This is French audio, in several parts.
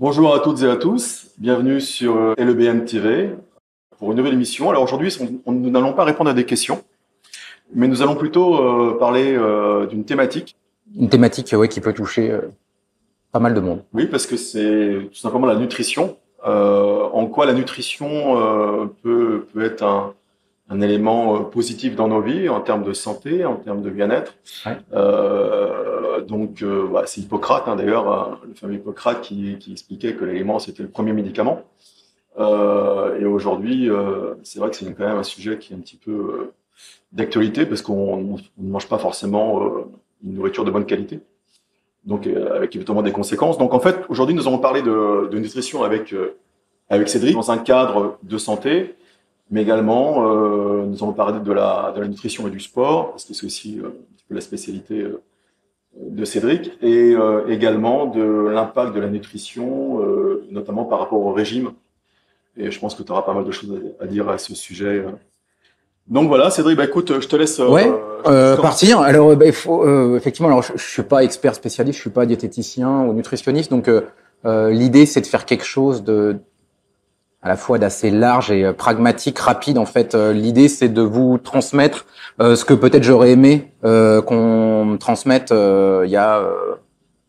Bonjour à toutes et à tous, bienvenue sur euh, LEBM TV pour une nouvelle émission. Alors aujourd'hui, nous n'allons pas répondre à des questions, mais nous allons plutôt euh, parler euh, d'une thématique. Une thématique ouais, qui peut toucher pas mal de monde. Oui, parce que c'est tout simplement la nutrition. en quoi la nutrition peut, peut être un, un élément positif dans nos vies en termes de santé, en termes de bien-être. Euh, donc, euh, c'est Hippocrate, hein, d'ailleurs, hein, le fameux Hippocrate qui, expliquait que l'aliment, c'était le premier médicament. Euh, et aujourd'hui, euh, c'est vrai que c'est quand même un sujet qui est un petit peu euh, d'actualité parce qu'on ne mange pas forcément une nourriture de bonne qualité. Donc, avec évidemment des conséquences. Donc, en fait, aujourd'hui, nous allons parler de, nutrition avec, avec Cédric dans un cadre de santé mais également, euh, nous allons parler de la, nutrition et du sport, parce que c'est aussi euh, un petit peu la spécialité euh, de Cédric, et euh, également de l'impact de la nutrition, euh, notamment par rapport au régime. Et je pense que tu auras pas mal de choses à, dire à ce sujet. Donc voilà, Cédric, bah écoute, je te laisse. Ouais, partir. Alors, bah, il faut, effectivement, alors je, je suis pas expert spécialiste, je suis pas diététicien ou nutritionniste, donc l'idée c'est de faire quelque chose de à la fois d'assez large et euh, pragmatique, rapide. En fait, euh, l'idée c'est de vous transmettre euh, ce que peut-être j'aurais aimé qu'on me transmette il y a,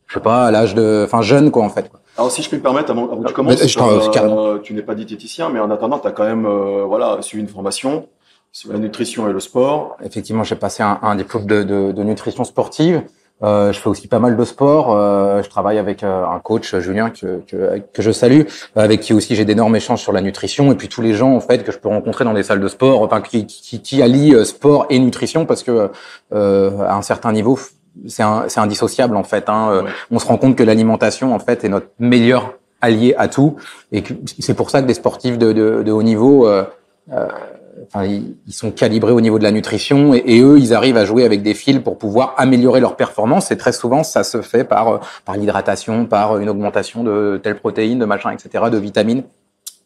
je sais pas, à l'âge de, enfin jeune quoi en fait. Quoi. Alors si je peux me permettre, avant, avant que tu commences, tu n'es pas diététicien, mais en attendant, tu as quand même voilà suivi une formation sur la nutrition et le sport. Effectivement, j'ai passé un, un diplôme de, de, de nutrition sportive. Euh, je fais aussi pas mal de sport. Euh, je travaille avec euh, un coach, Julien, que, que, que je salue, avec qui aussi j'ai d'énormes échanges sur la nutrition. Et puis tous les gens en fait que je peux rencontrer dans des salles de sport, enfin qui, qui, qui allient euh, sport et nutrition, parce que euh, à un certain niveau, c'est un, indissociable en fait. Hein. On se rend compte que l'alimentation en fait est notre meilleur allié à tout, et c'est pour ça que des sportifs de, de, de haut niveau euh, enfin, ils sont calibrés au niveau de la nutrition et, eux, ils arrivent à jouer avec des fils pour pouvoir améliorer leur performance. Et très souvent, ça se fait par, euh, par l'hydratation, par une augmentation de telle protéine, de machin, etc., de vitamines.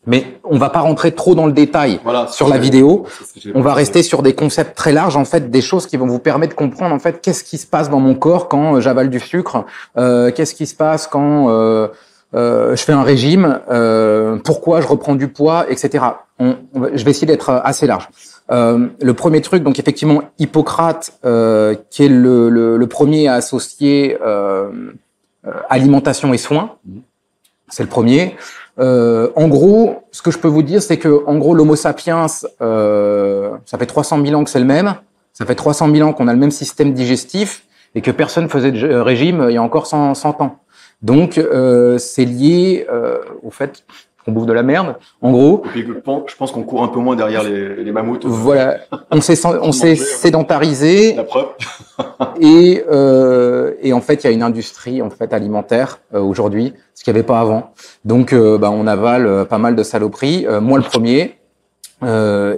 Mais on va pas rentrer trop dans le détail sur la vidéo. On va rester sur des concepts très larges, en fait, des choses qui vont vous permettre de comprendre, en fait, qu'est-ce qui se passe dans mon corps quand j'avale du sucre, euh, qu'est-ce qui se passe quand euh, euh, je fais un régime, euh, pourquoi je reprends du poids, etc. On, je vais essayer d'être assez large. Euh, le premier truc, donc effectivement, Hippocrate, euh, qui est le, le, le, premier à associer euh, alimentation et soins, c'est le premier. en gros, ce que je peux vous dire, c'est que en gros, l'Homo sapiens, ça fait 300 000 ans que c'est le même. Ça fait 300 000 ans qu'on a le même système digestif et que personne faisait de régime il y a encore 100, 100 ans. Donc, euh, c'est lié euh, au fait qu'on bouffe de la merde, en gros. Et puis, je pense qu'on court un peu moins derrière les, les mammouths. Voilà, on s'est on s'est sédentarisé. La preuve. et euh, et en fait, il y a une industrie en fait alimentaire euh, aujourd'hui, ce qu'il n'y avait pas avant. Donc, euh, bah, on avale euh, pas mal de saloperies. moi, le premier.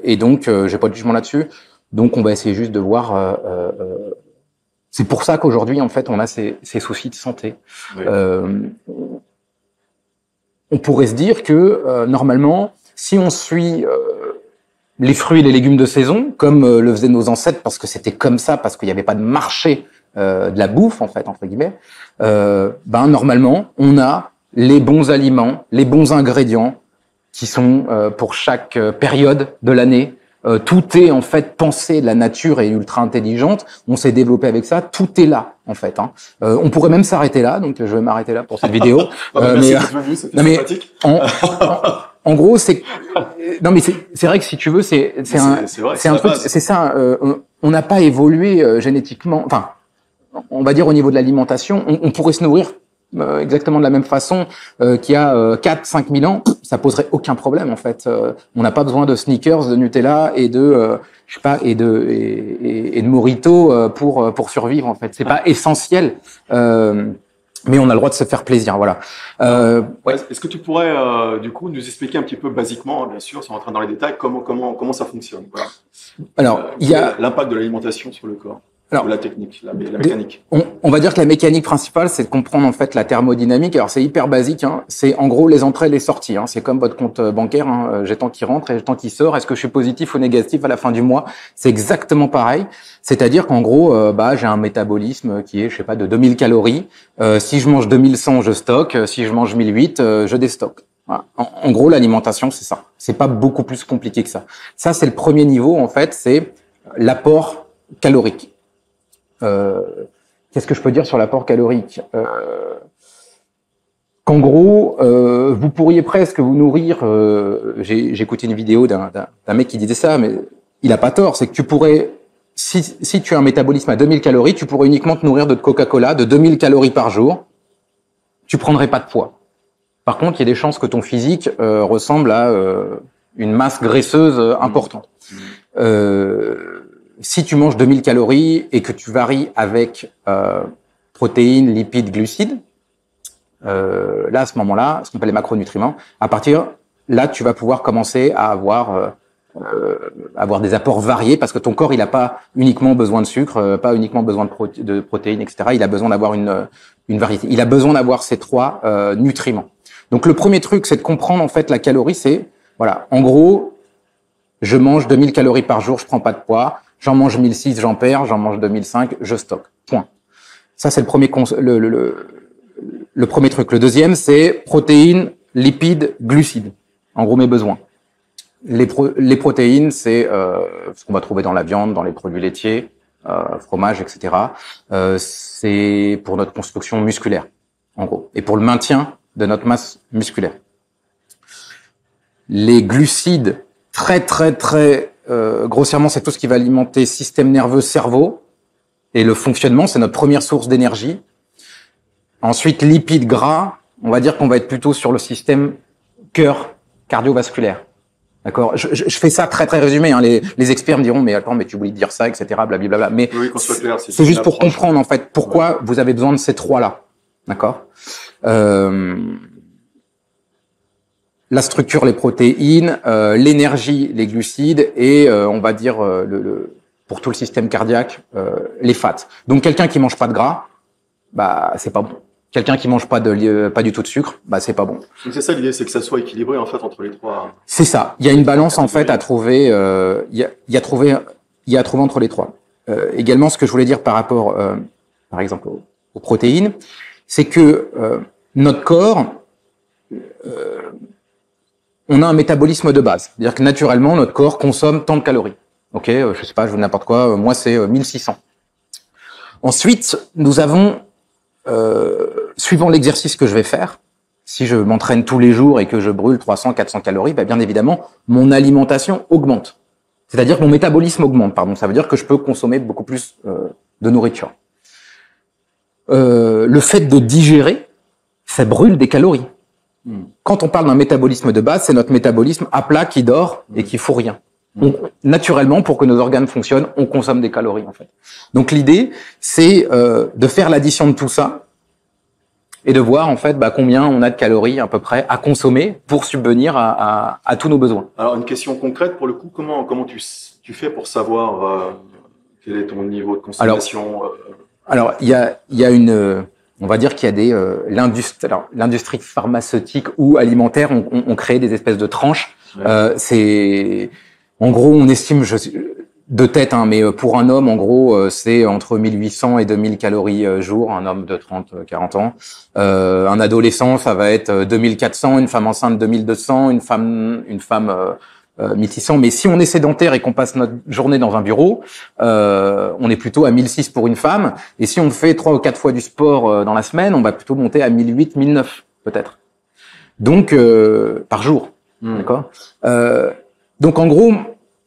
et donc, j'ai pas de jugement là-dessus. Donc, on va essayer juste de voir c'est pour ça qu'aujourd'hui, en fait, on a ces, ces soucis de santé. Euh, on pourrait se dire que euh, normalement, si on suit euh, les fruits et les légumes de saison, comme euh, le faisaient nos ancêtres, parce que c'était comme ça, parce qu'il n'y avait pas de marché euh, de la bouffe, en fait, entre guillemets, ben normalement, on a les bons aliments, les bons ingrédients qui sont pour chaque période de l'année, euh, tout est en fait pensé, la nature est ultra intelligente. On s'est développé avec ça. Tout est là en fait. Hein. Euh, on pourrait même s'arrêter là. Donc je vais m'arrêter là pour cette vidéo. euh, mais, non, mais en, en, gros, c'est non mais c'est vrai que si tu veux, c'est c'est un c'est un truc, c'est ça. Euh, on n'a pas évolué euh, génétiquement. Enfin, on va dire au niveau de l'alimentation, on, on pourrait se nourrir euh, exactement de la même façon euh, qu'il y a euh, 4 5 000 ans, ça poserait aucun problème en fait. Euh, on n'a pas besoin de sneakers, de Nutella et de je sais pas et de et, et de Morito pour pour survivre en fait. C'est pas essentiel. mais on a le droit de se faire plaisir, voilà. Ouais. Est-ce que tu pourrais du coup nous expliquer un petit peu basiquement, bien sûr, sans rentrer dans les détails, comment comment comment ça fonctionne voilà. Alors, il y a l'impact de l'alimentation sur le corps. Alors, la technique, la, mécanique. On, va dire que la mécanique principale, c'est de comprendre en fait la thermodynamique. Alors c'est hyper basique. Hein. C'est en gros les entrées et les sorties. Hein. C'est comme votre compte bancaire. Hein. Euh, j'ai tant qui rentre et j'ai tant qui sort. Est-ce que je suis positif ou négatif à la fin du mois? C'est exactement pareil. C'est-à-dire qu'en gros, euh, bah j'ai un métabolisme qui est, je sais pas, de 2000 calories. Euh, si je mange 2100, je stocke. Si je mange 1008, je déstocke. En, en, gros, l'alimentation, c'est ça. C'est pas beaucoup plus compliqué que ça. Ça, c'est le premier niveau en fait. C'est l'apport calorique. Euh, qu'est-ce que je peux dire sur l'apport calorique? Euh, Qu'en gros, euh, vous pourriez presque vous nourrir. J'ai écouté une vidéo d'un mec qui disait ça, mais il a pas tort. C'est que tu pourrais, si, si tu as un métabolisme à 2000 calories, tu pourrais uniquement te nourrir de Coca-Cola, de 2000 calories par jour. Tu prendrais pas de poids. Par contre, il y a des chances que ton physique ressemble à une masse graisseuse importante. Mmh si tu manges 2000 calories et que tu varies avec euh, protéines, lipides, glucides, euh, là, à ce moment-là, ce qu'on appelle les macronutriments, à partir là, tu vas pouvoir commencer à avoir euh, euh avoir des apports variés parce que ton corps, il n'a pas uniquement besoin de sucre, euh, pas uniquement besoin de, protéines, etc. Il a besoin d'avoir une, une variété. Il a besoin d'avoir ces trois euh, nutriments. Donc, le premier truc, c'est de comprendre en fait la calorie. C'est voilà, en gros, je mange 2000 calories par jour, je prends pas de poids. J'en mange 1006, j'en perds, j'en mange 2005, je stocke. Point. Ça, c'est le premier, le, le, le, premier truc. Le deuxième, c'est protéines, lipides, glucides. En gros, mes besoins. Les, les protéines, c'est euh, ce qu'on va trouver dans la viande, dans les produits laitiers, euh, fromage, etc. Euh, c'est pour notre construction musculaire, en gros, et pour le maintien de notre masse musculaire. Les glucides, très très très euh, grossièrement, c'est tout ce qui va alimenter système nerveux, cerveau. Et le fonctionnement, c'est notre première source d'énergie. Ensuite, lipides gras, on va dire qu'on va être plutôt sur le système cœur cardiovasculaire. D'accord? Je, je, fais ça très très résumé. Hein. Les, les, experts me diront mais attends mais tu voulais dire ça etc. Blablabla. Mais oui, c'est juste pour comprendre en fait pourquoi vous avez besoin de ces trois là. D'accord? Euh, la structure, les protéines, euh, l'énergie, les glucides et euh, on va dire euh, le, pour tout le système cardiaque, les fats. Donc quelqu'un qui mange pas de gras, bah c'est pas bon. Quelqu'un qui mange pas de pas du tout de sucre, bah c'est pas bon. Donc c'est ça l'idée, c'est que ça soit équilibré en fait entre les trois. C'est ça. Il y a une balance en fait à trouver. Il y, a, y a trouvé il y a à trouver entre les trois. également, ce que je voulais dire par rapport, par exemple, aux, aux protéines, c'est que notre corps on a un métabolisme de base. C'est-à-dire que naturellement, notre corps consomme tant de calories. Ok, euh, je sais pas, je veux n'importe quoi, euh, moi c'est 1600. Euh, Ensuite, nous avons, euh, suivant l'exercice que je vais faire, si je m'entraîne tous les jours et que je brûle 300, 400 calories, bah bien évidemment, mon alimentation augmente. C'est-à-dire que mon métabolisme augmente, pardon. Ça veut dire que je peux consommer beaucoup plus de nourriture. Le fait de digérer, ça brûle des calories. Quand on parle d'un métabolisme de base, c'est notre métabolisme à plat qui dort et qui fout rien. naturellement, pour que nos organes fonctionnent, on consomme des calories en fait. Donc l'idée, c'est euh, de faire l'addition de tout ça et de voir en fait bah, combien on a de calories à peu près à consommer pour subvenir à, tous nos besoins. Alors une question concrète pour le coup, comment comment tu, tu fais pour savoir euh, quel est ton niveau de consommation Alors, euh? alors il y a il y a une on va dire qu'il y a des euh, l'industrie pharmaceutique ou alimentaire ont, on, créé des espèces de tranches. Euh, c'est en gros, on estime je, de tête, hein, mais euh, pour un homme, en gros, euh, c'est entre 1800 et 2000 calories jour, un homme de 30-40 ans. Euh, un adolescent, ça va être 2400, une femme enceinte 2200, une femme, une femme euh, 1600. Mais si on est sédentaire et qu'on passe notre journée dans un bureau, euh, on est plutôt à 1006 pour une femme. Et si on fait trois ou quatre fois du sport euh, dans la semaine, on va plutôt monter à 1008, 1009 peut-être. Donc euh, par jour, hmm. d'accord? Euh, donc en gros,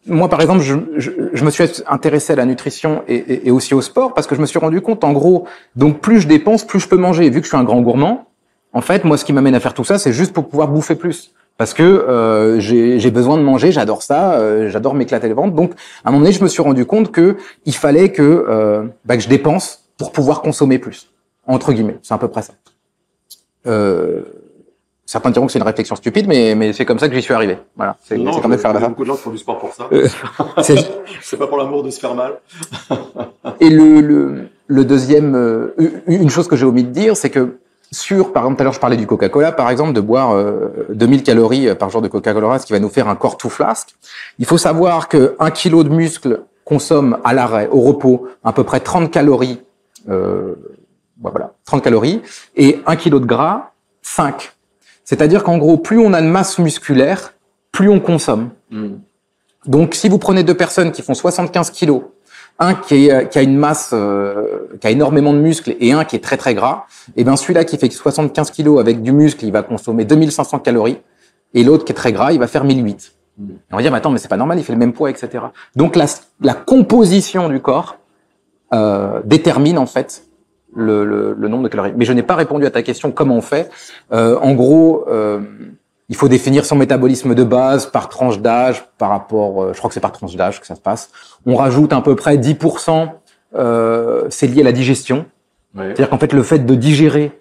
moi par exemple, je, je, je, me suis intéressé à la nutrition et, et, et, aussi au sport parce que je me suis rendu compte, en gros, donc plus je dépense, plus je peux manger. vu que je suis un grand gourmand, en fait, moi, ce qui m'amène à faire tout ça, c'est juste pour pouvoir bouffer plus parce que euh, j'ai besoin de manger, j'adore ça, euh, j'adore m'éclater le ventre. Donc, à un moment donné, je me suis rendu compte que il fallait que, euh, bah, que je dépense pour pouvoir consommer plus, entre guillemets. C'est à peu près ça. Euh, certains diront que c'est une réflexion stupide, mais, mais c'est comme ça que j'y suis arrivé. Voilà, c'est comme faire ça. Beaucoup de gens font du sport pour ça. c'est pas pour l'amour de se faire mal. Et le, le, le deuxième, euh, une chose que j'ai omis de dire, c'est que sur, par exemple, tout à l'heure je parlais du Coca-Cola, par exemple, de boire euh, 2000 calories par jour de Coca-Cola, ce qui va nous faire un corps tout flasque. Il faut savoir que un kilo de muscle consomme à l'arrêt, au repos, à peu près 30 calories, euh, voilà, 30 calories, et un kilo de gras, 5. C'est-à-dire qu'en gros, plus on a de masse musculaire, plus on consomme. Hmm. Donc, si vous prenez deux personnes qui font 75 kilos, un qui, est, qui a une masse, euh, qui a énormément de muscles et un qui est très très gras, et ben celui-là qui fait 75 kilos avec du muscle, il va consommer 2500 calories, et l'autre qui est très gras, il va faire 1008. Mm. On va dire, mais attends, mais c'est pas normal, il fait le même poids, etc. Donc la, la composition du corps euh, détermine en fait le, le, le, nombre de calories. Mais je n'ai pas répondu à ta question comment on fait. Euh, en gros, euh, il faut définir son métabolisme de base par tranche d'âge, par rapport, euh, je crois que c'est par tranche d'âge que ça se passe. On rajoute à peu près 10%, euh, c'est lié à la digestion. C'est-à-dire qu'en fait, le fait de digérer,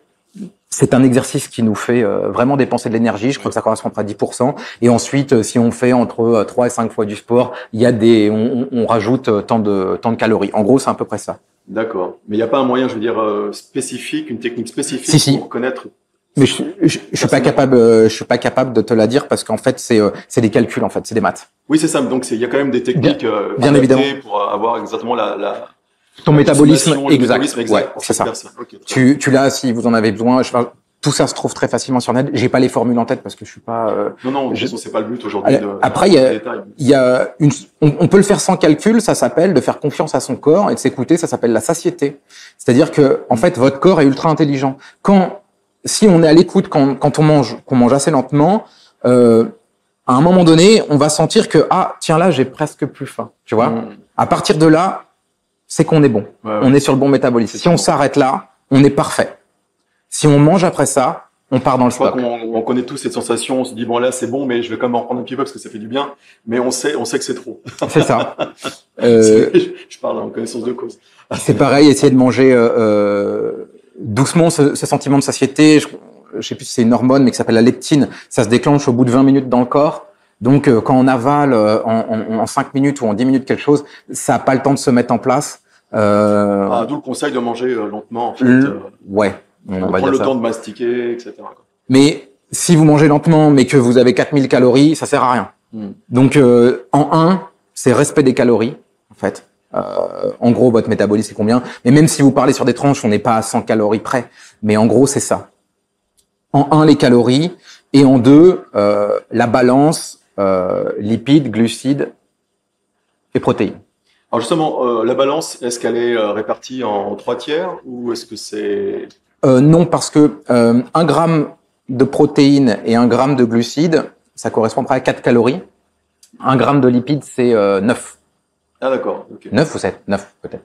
c'est un exercice qui nous fait euh, vraiment dépenser de l'énergie. Je crois que ça correspond à 10%. Et ensuite, euh, si on fait entre 3 et 5 fois du sport, il y a des, on, on rajoute tant de, tant de calories. En gros, c'est à peu près ça. D'accord. Mais il n'y a pas un moyen, je veux dire, euh, spécifique, une technique spécifique Si, si. pour connaître Mais je, je, je suis pas capable, euh, je suis pas capable de te la dire parce qu'en fait c'est euh, c'est des calculs en fait, c'est des maths. Oui, c'est ça. Donc il y a quand même des techniques euh, bien évidemment. pour avoir exactement la, la Ton la métabolisme exact. métabolisme exact Ouais, c'est ça. bien. Tu tu l'as si vous en avez besoin. Je, parle- tout ça se trouve très facilement sur net. J'ai pas les formules en tête parce que je suis pas. euh, Non, non, Je- c'est pas le but aujourd'hui. Après, il y a- y a une, on, on peut le faire sans calcul. Ça s'appelle de faire confiance à son corps et de s'écouter. Ça s'appelle la satiété. C'est-à-dire que en fait votre corps est ultra intelligent. Quand si on est à l'écoute quand, quand on mange, qu'on mange assez lentement, euh, à un moment donné, on va sentir que ah tiens là j'ai presque plus faim. Tu vois. Mm. À partir de là, c'est qu'on est bon. Ouais, ouais. On est sur le bon métabolisme. Si on s'arrête là, on est parfait. Si on mange après ça, on part dans le Je stock. on connaît tous cette sensation. On se dit bon là c'est bon, mais je vais quand même en prendre un petit peu parce que ça fait du bien. Mais on sait, on sait que c'est trop. C'est ça. Euh, je parle en connaissance de cause. c'est pareil, essayer de manger euh, euh, doucement ce, ce sentiment de satiété. Je, je sais plus si c'est une hormone, mais qui s'appelle la leptine. Ça se déclenche au bout de 20 minutes dans le corps. Donc, euh, quand on avale euh, en, en, en 5 minutes ou en 10 minutes quelque chose, ça n'a pas le temps de se mettre en place. Euh, Ah, D'où le conseil de manger euh, lentement. En fait, le- euh, ouais, on de va prendre dire le ça. temps de mastiquer, etc. Mais si vous mangez lentement, mais que vous avez 4000 calories, ça sert à rien. Mm. Donc, euh, en un, c'est respect des calories, en fait. Euh, en gros, votre métabolisme, c'est combien Mais même si vous parlez sur des tranches, on n'est pas à 100 calories près. Mais en gros, c'est ça. En un, les calories. Et en deux, euh, la balance euh, lipides, glucides et protéines. Alors justement, euh, la balance, est-ce qu'elle est euh, répartie en trois tiers ou est-ce que c'est Euh, non, parce que euh, un gramme de protéines et un gramme de glucides, ça correspond à près à 4 calories. Un gramme de lipides, c'est euh, 9. Ah d'accord. ok. 9 ou 7 9 peut-être.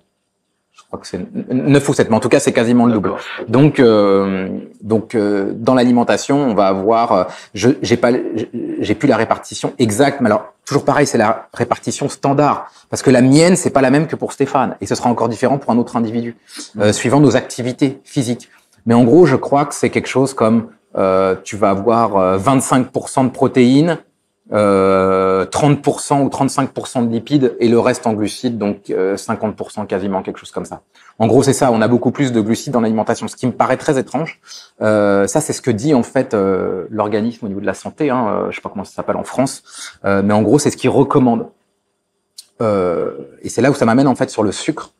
Je crois que c'est 9 ou 7, mais en tout cas, c'est quasiment le double. Donc, euh, donc euh, dans l'alimentation, on va avoir, euh, je j'ai pas, j'ai plus la répartition exacte, mais alors toujours pareil, c'est la répartition standard, parce que la mienne c'est pas la même que pour Stéphane, et ce sera encore différent pour un autre individu, euh, suivant nos activités physiques. Mais en gros, je crois que c'est quelque chose comme, euh, tu vas avoir euh, 25% de protéines, euh, 30% ou 35% de lipides et le reste en glucides, donc euh, 50% quasiment, quelque chose comme ça. En gros, c'est ça. On a beaucoup plus de glucides dans l'alimentation, ce qui me paraît très étrange. Euh, ça, c'est ce que dit en fait euh, l'organisme au niveau de la santé. Hein, euh, je sais pas comment ça s'appelle en France, euh, mais en gros, c'est ce qu'il recommande. Euh, et c'est là où ça m'amène en fait sur le sucre,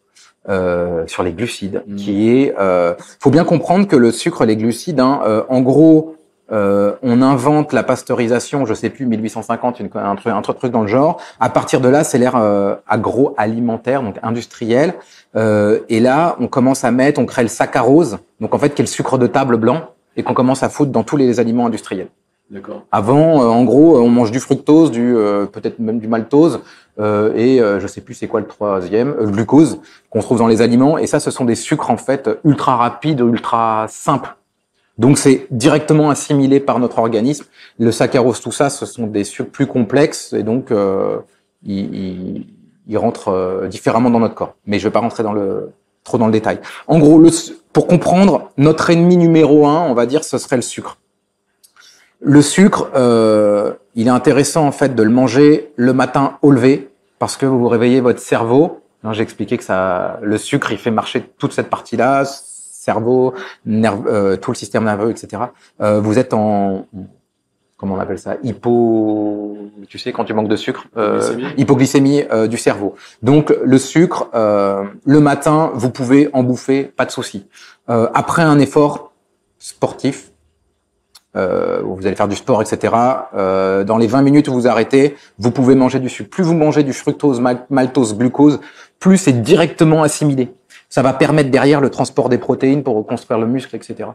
euh, sur les glucides, Mm. qui est. Euh, faut bien comprendre que le sucre, les glucides, hein, euh, en gros. Euh, on invente la pasteurisation, je sais plus, 1850, une, un, truc, un truc dans le genre. À partir de là, c'est l'ère euh, agroalimentaire, donc industrielle. Euh, et là, on commence à mettre, on crée le saccharose, donc en fait, qui est le sucre de table blanc, et qu'on commence à foutre dans tous les aliments industriels. D'accord. Avant, euh, en gros, on mange du fructose, du euh, peut-être même du maltose, euh, et euh, je sais plus c'est quoi le troisième, euh, le glucose qu'on trouve dans les aliments. Et ça, ce sont des sucres en fait ultra rapides, ultra simples. Donc c'est directement assimilé par notre organisme. Le saccharose, tout ça, ce sont des sucres plus complexes, et donc euh, ils, ils, ils rentrent euh, différemment dans notre corps. Mais je vais pas rentrer dans le trop dans le détail. En gros, le, pour comprendre, notre ennemi numéro un, on va dire, ce serait le sucre. Le sucre, euh, il est intéressant en fait de le manger le matin au lever parce que vous réveillez votre cerveau J'ai expliqué que ça, le sucre, il fait marcher toute cette partie-là, cerveau, nerve, tout le système nerveux, etc. vous êtes en comment on appelle ça Hypo, tu sais quand tu manques de sucre, hypoglycémie du cerveau. Donc le sucre, le matin, vous pouvez en bouffer, pas de souci. après un effort sportif, euh, vous allez faire du sport, etc. Euh, dans les 20 minutes où vous arrêtez, vous pouvez manger du sucre. Plus vous mangez du fructose, maltose, glucose, plus c'est directement assimilé. Ça va permettre derrière le transport des protéines pour reconstruire le muscle, etc.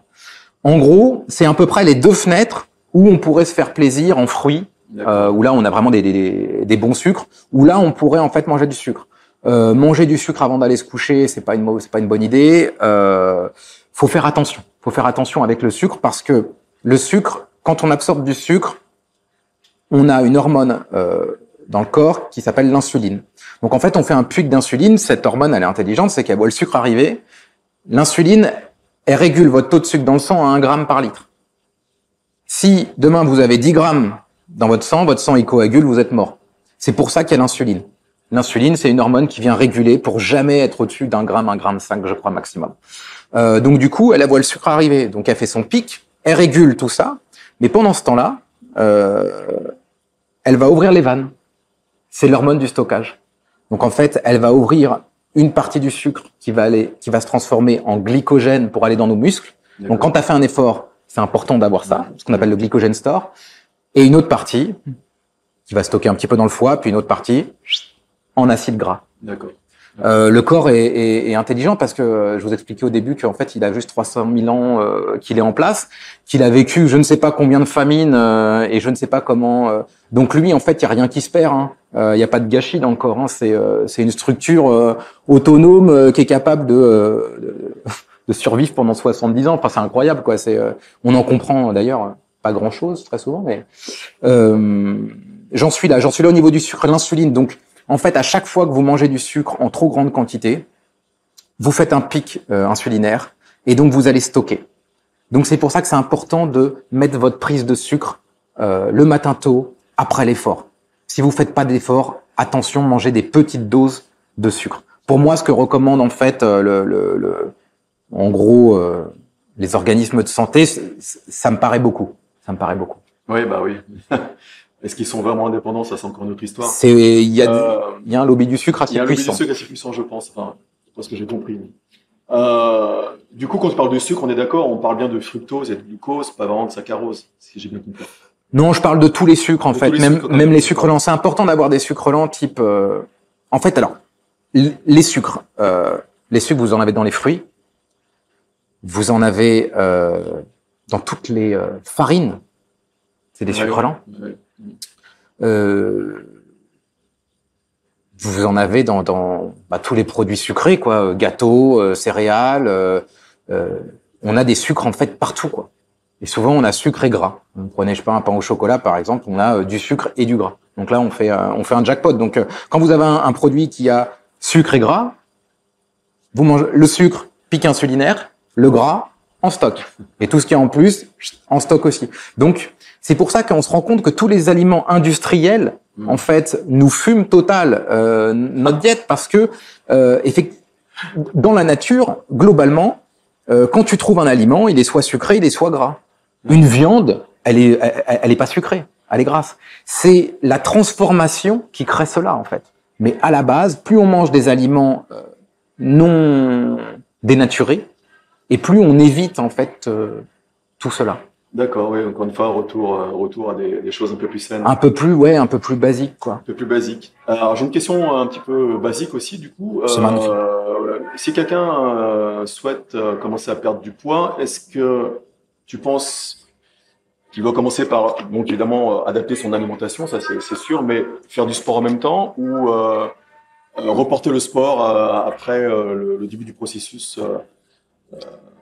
En gros, c'est à peu près les deux fenêtres où on pourrait se faire plaisir en fruits, euh, où là on a vraiment des, des, des, bons sucres, où là on pourrait en fait manger du sucre. Euh, manger du sucre avant d'aller se coucher, c'est pas une c'est pas une bonne idée. Euh, faut faire attention. Faut faire attention avec le sucre parce que le sucre, quand on absorbe du sucre, on a une hormone euh, dans le corps qui s'appelle l'insuline. Donc en fait, on fait un pic d'insuline. Cette hormone, elle est intelligente, c'est qu'elle voit le sucre arriver. L'insuline, elle régule votre taux de sucre dans le sang à 1 gramme par litre. Si demain vous avez 10 grammes dans votre sang, votre sang est coagule, vous êtes mort. C'est pour ça qu'il y a l'insuline. L'insuline, c'est une hormone qui vient réguler pour jamais être au-dessus d'un gramme, un gramme cinq, je crois, maximum. Euh, donc du coup, elle voit le sucre arriver. Donc elle fait son pic, elle régule tout ça, mais pendant ce temps-là, euh, elle va ouvrir les vannes. C'est l'hormone du stockage. Donc en fait, elle va ouvrir une partie du sucre qui va aller, qui va se transformer en glycogène pour aller dans nos muscles. Donc quand tu as fait un effort, c'est important d'avoir ça, ce qu'on appelle le glycogène store. Et une autre partie qui va stocker un petit peu dans le foie, puis une autre partie en acide gras. D'accord. Euh, le corps est, est, est, intelligent parce que euh, je vous expliquais au début qu'en fait il a juste 300 000 ans euh, qu'il est en place, qu'il a vécu je ne sais pas combien de famines euh, et je ne sais pas comment. donc lui en fait il y a rien qui se perd. Hein. Il n'y a pas de gâchis dans le corps. Hein. C'est c'est une structure autonome qui est capable de, de, survivre pendant 70 ans. Enfin c'est incroyable quoi. C'est on en comprend d'ailleurs pas grand chose très souvent mais j'en suis là. J'en suis là au niveau du sucre, l'insuline donc en fait, à chaque fois que vous mangez du sucre en trop grande quantité, vous faites un pic euh, insulinaire et donc vous allez stocker. Donc c'est pour ça que c'est important de mettre votre prise de sucre euh, le matin tôt, après l'effort. Si vous faites pas d'effort, attention, mangez des petites doses de sucre. Pour moi, ce que recommande en fait euh, le, en gros les organismes de santé, ça me paraît beaucoup. Ça me paraît beaucoup. Oui, bah oui. Est-ce qu'ils sont vraiment indépendants? Ça, c'est encore une autre histoire. C'est il y, a, euh, y a un lobby du sucre assez puissant. Il y a un lobby du sucre assez puissant, je pense. Enfin, parce que j'ai compris. Euh, du coup, quand on parle de sucre, on est d'accord, on parle bien de fructose et de glucose, pas vraiment de saccharose, si j'ai bien compris. Non, je parle de tous les sucres en fait, même même les sucres lents. C'est important d'avoir des sucres lents type. Euh... En fait, alors les sucres, euh, les sucres, vous en avez dans les fruits, vous en avez euh, dans toutes les euh, farines. C'est des sucres lents. Vous en avez dans, dans bah, tous les produits sucrés, quoi, gâteaux, euh, céréales. Euh, euh, on a des sucres en fait partout, quoi. Et souvent, on a sucre et gras. Vous prenez, je sais pas, un pain au chocolat, par exemple, on a du sucre et du gras. Donc là, on fait, on fait un jackpot. Donc, quand vous avez un, un, produit qui a sucre et gras, vous mangez le sucre pique insulinaire, le gras en stock. Et tout ce qui est en plus, en stock aussi. Donc, c'est pour ça qu'on se rend compte que tous les aliments industriels, mm. en fait, nous fument total euh, notre diète parce que, euh, dans la nature, globalement, euh, quand tu trouves un aliment, il est soit sucré, il est soit gras. Une viande, elle est, elle, est pas sucrée, elle est grasse. C'est la transformation qui crée cela, en fait. Mais à la base, plus on mange des aliments euh, non dénaturés, et plus on évite en fait euh, tout cela. D'accord, oui, encore une fois, retour, euh, retour à des, des, choses un peu plus saines. Un peu plus, ouais, un peu plus basique, quoi. Un peu plus basique. Alors, j'ai une question un petit peu basique aussi, du coup. C'est magnifique. Euh, si quelqu'un euh, souhaite commencer à perdre du poids, est-ce que tu penses qu'il doit commencer par, donc évidemment, adapter son alimentation, ça c'est sûr, mais faire du sport en même temps ou reporter le sport après le, le, début du processus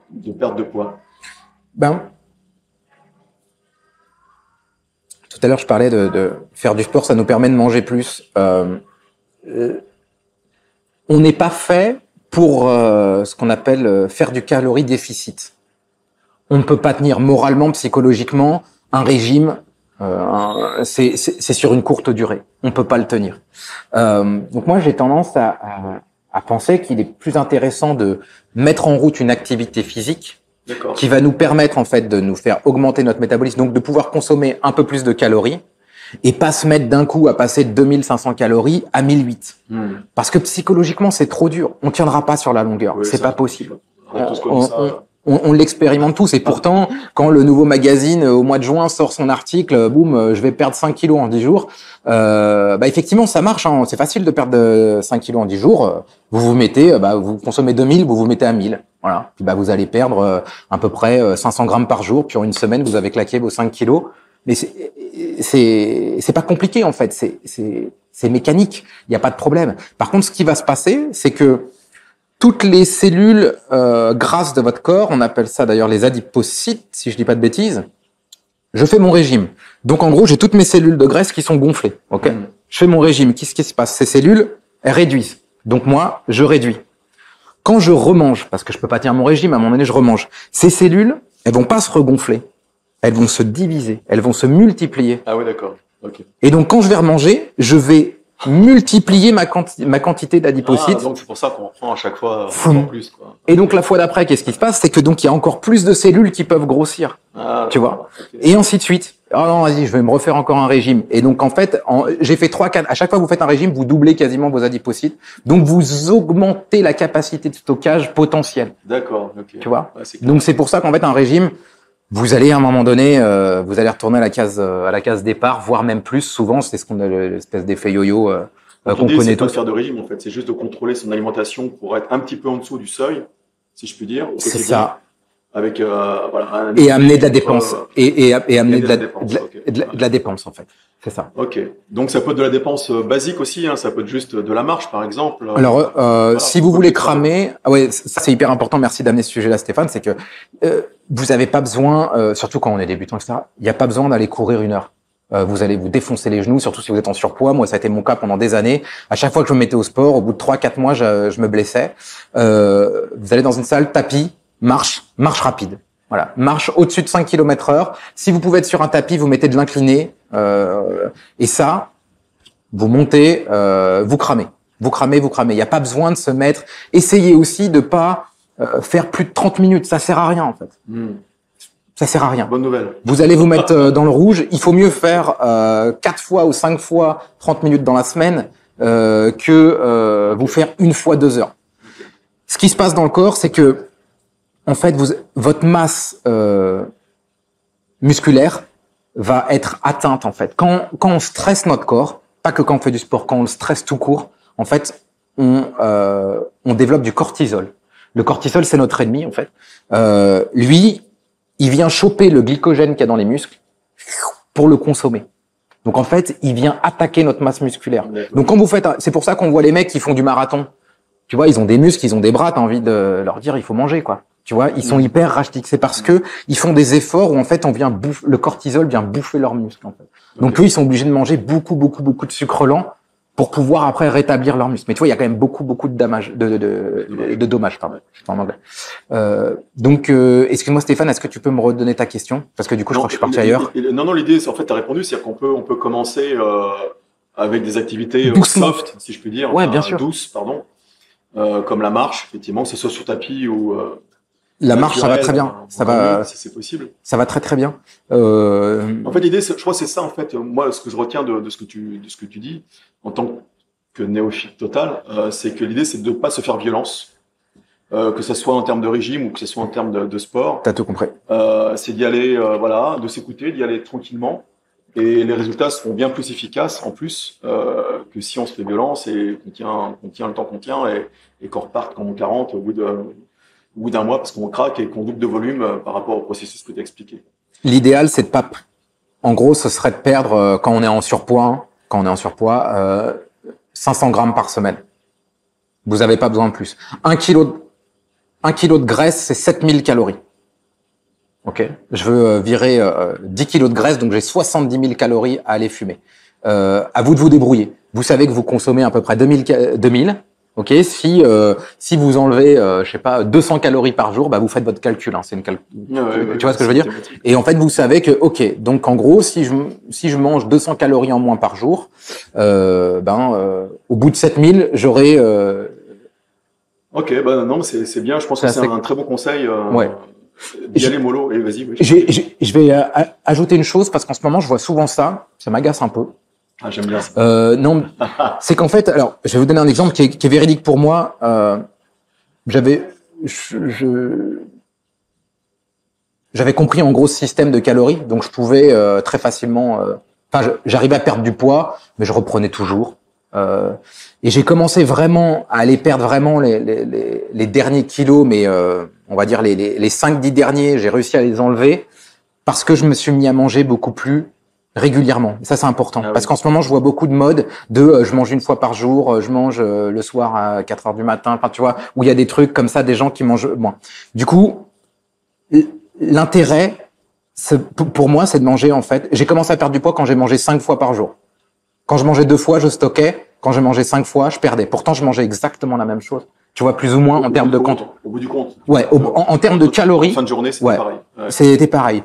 de perte de poids Ben, Tout à l'heure, je parlais de, faire du sport, ça nous permet de manger plus. Euh, euh, on n'est pas fait pour euh, ce qu'on appelle faire du calorie déficit. On ne peut pas tenir moralement, psychologiquement, un régime. c'est sur une courte durée. On peut pas le tenir. donc moi, j'ai tendance à, à penser qu'il est plus intéressant de mettre en route une activité physique qui va nous permettre en fait de nous faire augmenter notre métabolisme, donc de pouvoir consommer un peu plus de calories et pas se mettre d'un coup à passer de 2500 calories à 1008. Hmm. Parce que psychologiquement, c'est trop dur. On tiendra pas sur la longueur. c'est pas possible. On, on, l'expérimente tous. Et pourtant, quand le nouveau magazine au mois de juin sort son article, boum, je vais perdre 5 kilos en 10 jours. Euh, bah effectivement, ça marche. Hein. C'est facile de perdre 5 kilos en 10 jours. Vous vous mettez, bah, vous consommez 2000, vous vous mettez à 1000. Voilà. Puis bah, vous allez perdre euh, à peu près 500 euh, grammes par jour. Puis en une semaine, vous avez claqué vos 5 kilos. Mais c'est c'est pas compliqué en fait. C'est c'est mécanique. Il n'y a pas de problème. Par contre, ce qui va se passer, c'est que toutes les cellules euh, grasses de votre corps, on appelle ça d'ailleurs les adipocytes, si je dis pas de bêtises. Je fais mon régime. Donc en gros, j'ai toutes mes cellules de graisse qui sont gonflées. Ok. Mm. Je fais mon régime. Qu'est-ce qui se passe? Ces cellules, elles réduisent. Donc moi, je réduis. Quand je remange, parce que je peux pas tenir mon régime, à un moment donné, je remange. Ces cellules, elles vont pas se regonfler. Elles vont se diviser. Elles vont se multiplier. Ah oui, d'accord. Et donc quand je vais remanger, je vais multiplier ma, ma quantité d'adipocytes. Ah, donc c'est pour ça qu'on prend à chaque fois plus. Quoi. Et donc la fois d'après, qu'est-ce qui se passe? C'est que donc il y a encore plus de cellules qui peuvent grossir. Ah, tu vois? Et ainsi de suite. Ah non, vas-y, je vais me refaire encore un régime. Et donc en fait, j'ai fait trois, quatre. À chaque fois que vous faites un régime, vous doublez quasiment vos adipocytes. Donc vous augmentez la capacité de stockage potentielle. D'accord. Tu vois? Donc c'est pour ça qu'en fait un régime, vous allez à un moment donné, euh, vous allez retourner à la case euh, à la case départ, voire même plus. Souvent, c'est ce qu'on a l'espèce d'effet yo-yo euh, qu'on connaît tous. C'est faire de régime en fait, c'est juste de contrôler son alimentation pour être un petit peu en dessous du seuil, si je puis dire. C'est ça. Avec euh, voilà. et amener de la dépense et, et, et amener de la, de, la, dépense en fait. C'est ça. Ok. Donc ça peut être de la dépense basique aussi, hein. ça peut être juste de la marche par exemple. Alors euh, si vous voulez cramer, ah ouais, c'est hyper important. Merci d'amener ce sujet-là, Stéphane. C'est que vous n'avez pas besoin, euh, surtout quand on est débutant, etc., il n'y a pas besoin d'aller courir une heure. Euh, vous allez vous défoncer les genoux, surtout si vous êtes en surpoids. Moi, ça a été mon cas pendant des années. À chaque fois que je me mettais au sport, au bout de 3-4 mois, je, je, me blessais. Euh, vous allez dans une salle, tapis, marche, marche rapide. Voilà, marche au-dessus de 5 km heure. Si vous pouvez être sur un tapis, vous mettez de l'incliné. Euh, et ça, vous montez, euh, vous cramez. Vous cramez, vous cramez. Il n'y a pas besoin de se mettre. Essayez aussi de pas euh, faire plus de 30 minutes, ça sert à rien en fait. Hmm. Ça sert à rien. Bonne nouvelle. Vous allez vous mettre euh, dans le rouge. Il faut mieux faire euh, 4 fois ou 5 fois 30 minutes dans la semaine euh, que euh, vous faire une fois 2 heures. Ce qui se passe dans le corps, c'est que en fait, vous, votre masse musculaire va être atteinte en fait. Quand, quand on stresse notre corps, pas que quand on fait du sport, quand on le stresse tout court, en fait, on, on développe du cortisol. Le cortisol, c'est notre ennemi, en fait. Euh, lui, il vient choper le glycogène qu'il y a dans les muscles pour le consommer. Donc en fait, il vient attaquer notre masse musculaire. Donc quand vous faites, c'est pour ça qu'on voit les mecs qui font du marathon. Tu vois, ils ont des muscles, ils ont des bras, t'as envie de leur dire il faut manger quoi. Tu vois, ils sont hyper rachetiques. C'est parce que ils font des efforts où en fait on vient bouffer, le cortisol vient bouffer leurs muscles en fait. Donc eux ils sont obligés de manger beaucoup beaucoup beaucoup de sucre lent pour pouvoir après rétablir leur muscle. Mais tu vois, il y a quand même beaucoup, beaucoup de dommages, de, de, de, dommages, pardon, en anglais. Euh, donc, euh, excuse-moi Stéphane, est-ce que tu peux me redonner ta question? Parce que du coup, je crois que je suis parti ailleurs. Non, non, l'idée, en fait, tu as répondu, c'est qu'on peut, on peut commencer euh, avec des activités euh, soft, si je puis dire, ouais, bien sûr. douces, pardon, euh, comme la marche, effectivement, que ce soit sur tapis ou euh, la marche, ça va très bien. Ça va, si c'est possible. Ça va très très bien. Euh... En fait, l'idée, je crois, c'est ça. En fait, moi, ce que je retiens de, de, ce que tu, de ce que tu dis, en tant que néophyte total, euh, c'est que l'idée, c'est de ne pas se faire violence, euh, que ce soit en termes de régime ou que ce soit en termes de, de sport. T'as tout compris. Euh, c'est d'y aller, euh, voilà, de s'écouter, d'y aller tranquillement, et les résultats seront bien plus efficaces en plus euh, que si on se fait violence et qu'on tient, qu'on tient le temps qu'on tient et, et qu'on reparte comme en 40 au bout de au bout d'un mois parce qu'on craque et qu'on double de volume euh, par rapport au processus que tu as expliqué. L'idéal, c'est de pas. En gros, ce serait de perdre euh, quand on est en surpoids, hein, quand on est en surpoids, euh, 500 grammes par semaine. Vous n'avez pas besoin de plus. Un kilo, de, un kilo de graisse, c'est 7000 calories. Ok? Je veux euh, virer 10 kilos de graisse, donc j'ai 70 000 calories à aller fumer. Euh, à vous de vous débrouiller. Vous savez que vous consommez à peu près 2000, 2000 Ok, si euh, si vous enlevez, euh, je sais pas, 200 calories par jour, bah vous faites votre calcul. Hein, c'est une cal... tu, vois ce que je veux dire Et en fait, vous savez que, ok, donc en gros, si je si je mange 200 calories en moins par jour, euh, ben euh, au bout de 7000, j'aurai Ok, bah non, c'est bien. Je pense que c'est un très bon conseil. Euh, ouais. D'y aller mollo. Et vas-y. je vais euh, ajouter une chose parce qu'en ce moment, je vois souvent ça. Ça m'agace un peu. Ah, j'aime bien ça. Euh, non, c'est qu'en fait, alors, je vais vous donner un exemple qui est, véridique pour moi. Euh, j'avais, je, j'avais compris en gros ce système de calories, donc je pouvais euh, très facilement. Euh, enfin, j'arrivais à perdre du poids, mais je reprenais toujours. Euh, et j'ai commencé vraiment à aller perdre vraiment les, les, les, derniers kilos, mais on va dire les, les, les 5-10 derniers, j'ai réussi à les enlever parce que je me suis mis à manger beaucoup plus régulièrement. Ça, c'est important. Ah parce qu'en ce moment, je vois beaucoup de modes de euh, je mange une fois par jour, euh, je mange euh, le soir à 4 heures du matin. Enfin, tu vois, où il y a des trucs comme ça, des gens qui mangent moins. Du coup, l'intérêt, pour moi, c'est de manger, en fait. J'ai commencé à perdre du poids quand j'ai mangé 5 fois par jour. Quand je mangeais deux fois, je stockais. Quand j'ai mangé cinq fois, je perdais. Pourtant, je mangeais exactement la même chose. Tu vois, plus ou moins en termes de compte. Au bout du compte. Ouais, en, termes de calories. fin de journée, c'était pareil. C'était pareil.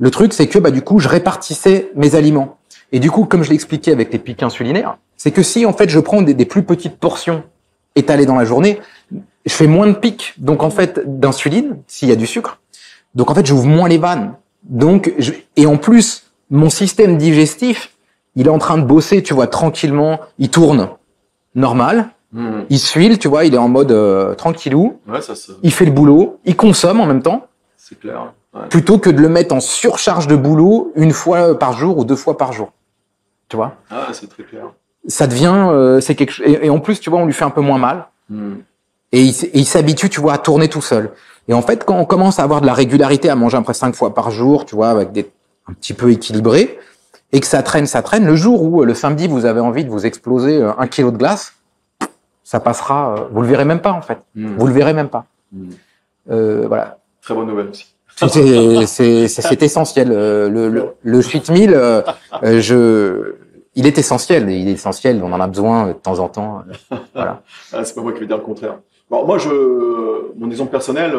Le truc, c'est que bah, du coup, je répartissais mes aliments. Et du coup, comme je l'expliquais avec les pics insulinaires, c'est que si en fait je prends des, plus petites portions étalées dans la journée, je fais moins de pics, donc en fait d'insuline s'il y a du sucre. Donc en fait, j'ouvre moins les vannes. Donc je, et en plus, mon système digestif, il est en train de bosser, tu vois, tranquillement. Il tourne normal. Hmm. Il suit, tu vois, il est en mode euh, tranquillou. Ouais, ça, ça... Il fait le boulot, il consomme en même temps. C'est clair plutôt que de le mettre en surcharge de boulot une fois par jour ou deux fois par jour. Tu vois? Ah, c'est très clair. Ça devient, euh, c'est quelque chose. Et, en plus, tu vois, on lui fait un peu moins mal. Hmm. Et il, s'habitue, tu vois, à tourner tout seul. Et en fait, quand on commence à avoir de la régularité, à manger après cinq fois par jour, tu vois, avec des un petit peu équilibré, et que ça traîne, ça traîne. Le jour où le samedi vous avez envie de vous exploser euh, un kilo de glace, ça passera. Euh, vous le verrez même pas en fait. Hmm. Vous le verrez même pas. Hmm. Euh, voilà. Très bonne nouvelle aussi. C'est essentiel. Euh, le, le, le cheat meal, euh, euh, je, il est essentiel. Il est essentiel. On en a besoin de temps en temps. Voilà. ah, c'est pas moi qui vais dire le contraire. Bon, moi, je, mon exemple personnel,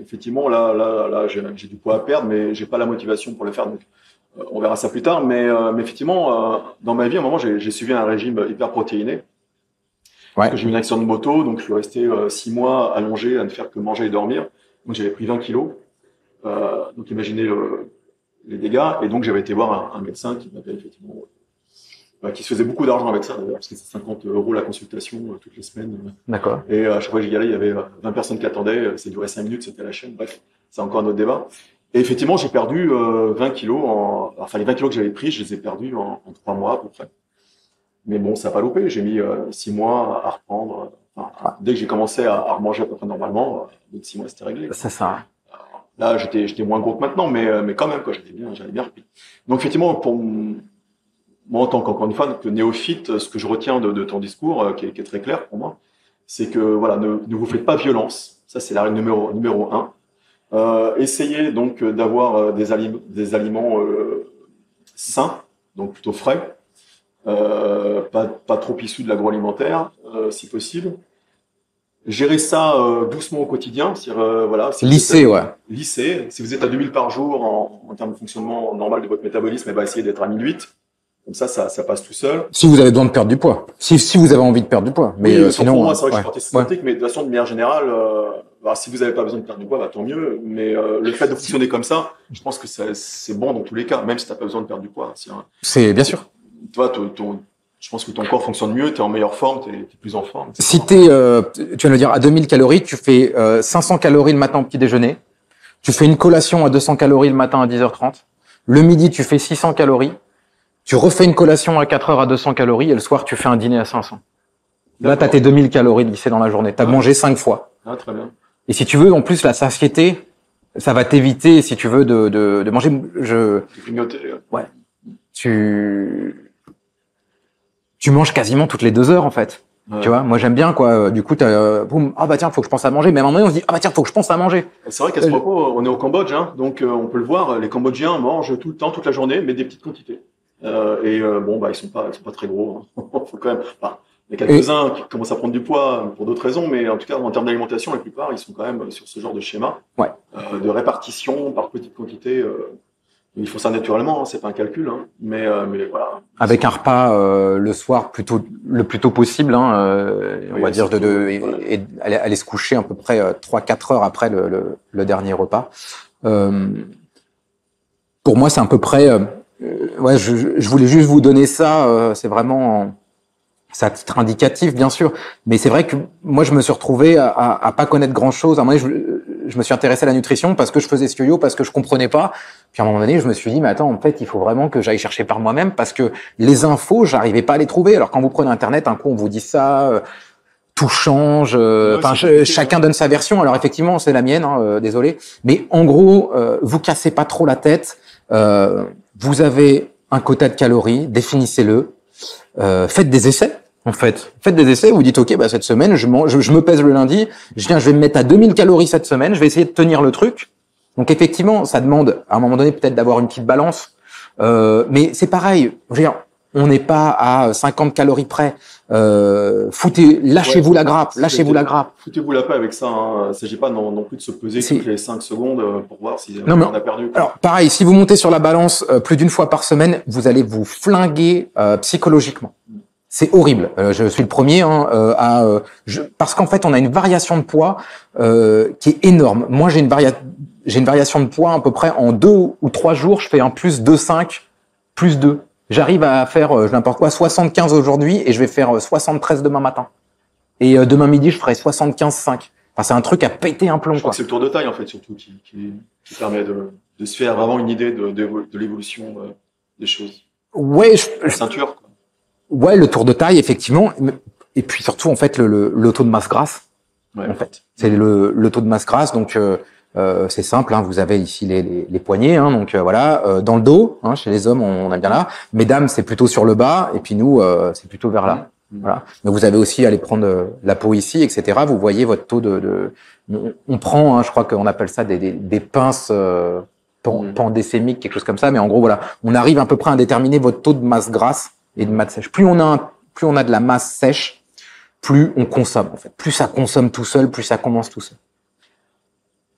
effectivement, là, là, là, j'ai du poids à perdre, mais j'ai pas la motivation pour le faire. Donc, on verra ça plus tard. Mais, mais effectivement, dans ma vie, à un moment, j'ai suivi un régime hyper protéiné. Ouais. J'ai eu une accident de moto, donc je suis resté six mois allongé à ne faire que manger et dormir. Donc j'avais pris 20 kilos. Euh, donc imaginez le, les dégâts. Et donc j'avais été voir un, un médecin qui m'avait effectivement euh, qui se faisait beaucoup d'argent avec ça d'ailleurs, parce que c'est 50 euros la consultation euh, toutes les semaines. D'accord. Et à chaque fois que j'y allais, il y avait 20 personnes qui attendaient, ça durait 5 minutes, c'était la chaîne, bref, c'est encore un autre débat. Et effectivement, j'ai perdu 20 kilos, en... enfin les 20 kilos que j'avais pris, je les ai perdus en, en 3 mois à peu près. Mais bon, ça n'a pas loupé, j'ai mis 6 mois à reprendre. Enfin, dès que j'ai commencé à, à remanger à peu près normalement, au bout de 6 mois, c'était réglé. C'est ça. Là, j'étais, moins gros que maintenant, mais, euh, mais quand même, quoi, j'avais bien, bien repris. Donc, effectivement, pour moi, en tant qu'encore une fois, que néophyte, ce que je retiens de, ton discours, euh, qui, est, très clair pour moi, c'est que, voilà, ne, vous faites pas violence. Ça, c'est la règle numéro, un. Euh, essayez donc d'avoir des, alim des aliments sains, donc plutôt frais, pas trop issus de l'agroalimentaire, si possible gérer ça euh, doucement au quotidien. Euh, voilà, si lycée, ouais. Lycée. Si vous êtes à 2000 par jour en, en termes de fonctionnement normal de votre métabolisme, eh ben, essayez d'être à 1008. Comme ça, ça, ça, passe tout seul. Si vous avez besoin de perdre du poids. Si, si vous avez envie de perdre du poids. Mais euh, sinon. moi, c'est vrai que je suis parti mais de toute façon, de manière générale, euh, bah, si vous n'avez pas besoin de perdre du poids, bah, tant mieux. Mais euh, le fait de fonctionner comme ça, je pense que c'est bon dans tous les cas, même si tu n'as pas besoin de perdre du poids. C'est bien sûr. Toi, ton, je pense que ton corps fonctionne mieux, tu es en meilleure forme, tu es, plus en forme. Si tu es, euh, tu vas le dire, à 2000 calories, tu fais euh, 500 calories le matin au petit déjeuner, tu fais une collation à 200 calories le matin à 10h30, le midi tu fais 600 calories, tu refais une collation à 4 heures à 200 calories et le soir tu fais un dîner à 500. Là, tu as tes 2000 calories lycée dans la journée. Tu as ah. mangé 5 fois. Ah, très bien. Et si tu veux, en plus, la satiété, ça va t'éviter, si tu veux, de, de, de manger. Je... Ouais. Tu tu manges quasiment toutes les deux heures en fait. Tu vois, moi j'aime bien quoi. Du coup, t'as, euh, boum, ah bah tiens, faut que je pense à manger. Mais à un moment donné, on se dit, ah bah tiens, faut que je pense à manger. C'est vrai qu'à ce euh, propos, on est au Cambodge, hein, donc euh, on peut le voir. Les Cambodgiens mangent tout le temps, toute la journée, mais des petites quantités. Euh, et bon, bah ils sont pas, ils sont pas très gros. Hein. faut quand même. Enfin, il y a quelques-uns qui commencent à prendre du poids pour d'autres raisons, mais en tout cas en termes d'alimentation, la plupart ils sont quand même sur ce genre de schéma ouais. de répartition par petites quantités Ils font ça naturellement, hein, c'est pas un calcul, hein. mais, euh, mais voilà. Avec un repas euh, le soir plutôt le plus tôt possible, hein, euh, on Oui, va dire de, de et, voilà. et aller, aller se coucher à peu près euh, 3-4 heures après le, le, le dernier repas. Euh, pour moi, c'est à peu près. euh, euh, ouais, je, je- voulais juste vous donner ça. euh, c'est vraiment. en- C'est à titre indicatif, bien sûr, mais c'est vrai que moi, je me suis retrouvé à, à, à pas connaître grand-chose. À un moment donné, je, me suis intéressé à la nutrition parce que je faisais ce yo parce que je comprenais pas. Puis à un moment donné, je me suis dit, mais attends, en fait, il faut vraiment que j'aille chercher par moi-même parce que les infos, j'arrivais pas à les trouver. Alors quand vous prenez Internet, un coup on vous dit ça, euh, tout change. euh, je- chacun donne sa version. Alors effectivement, c'est la mienne, hein, euh, désolé. Mais en gros, euh, vous cassez pas trop la tête. Euh, vous avez un quota de calories, définissez-le. Euh, faites des essais. En fait, faites des essais. Vous dites, ok, bah cette semaine, je, mange- je, je me pèse le lundi. Je viens, je vais me mettre à 2000 calories cette semaine. Je vais essayer de tenir le truc. Donc effectivement, ça demande à un moment donné peut-être d'avoir une petite balance. Euh, mais c'est pareil. Je veux dire, on n'est pas à 50 calories près. Euh, foutez, lâchez-vous Ouais. la grappe, lâchez-vous la grappe. Foutez-vous la paix avec ça. Hein. Il ne s'agit pas non, non plus de se peser toutes les 5 secondes euh, pour voir si Non, on a perdu. Alors pareil, si vous montez sur la balance euh, plus d'une fois par semaine, vous allez vous flinguer euh, psychologiquement. C'est horrible. Euh, je suis le premier hein, euh, à euh, je- parce qu'en fait on a une variation de poids qui est énorme. Moi j'ai une varia j'ai une variation de poids à peu près en deux ou trois jours, je fais un plus 2,5 plus 2. J'arrive à faire n'importe quoi 75 aujourd'hui et je vais faire euh, 73 demain matin. Et demain midi je ferai 75,5. Enfin c'est un truc à péter un plomb Je crois quoi. c'est le tour de taille, en fait, surtout, qui, qui, qui permet de, de se faire vraiment une idée de, de, de l'évolution des choses. Ouais, je, La ceinture, quoi. Ouais, le tour de taille, effectivement. Et puis surtout, en fait, le, le, le taux de masse grasse. Ouais. En fait, c'est le, le taux de masse grasse. Donc, euh, euh, c'est simple. Hein, vous avez ici les, les, les poignets. Hein, donc euh, voilà, euh, dans le dos. Hein, chez les hommes, on, on aime bien là. Mesdames, c'est plutôt sur le bas. Et puis nous, euh, c'est plutôt vers là. Mhm. Voilà. Mais vous avez aussi à aller prendre euh, la peau ici, etc. Vous voyez votre taux de. de on, on prend, hein, je crois qu'on appelle ça des, des, des pinces. Euh, pan- Mhm. pandécémiques, quelque chose comme ça, mais en gros voilà, on arrive à peu près à déterminer votre taux de masse grasse et de masse sèche. Plus on a un- plus on a de la masse sèche, plus on consomme en fait. Plus ça consomme tout seul, plus ça commence tout seul.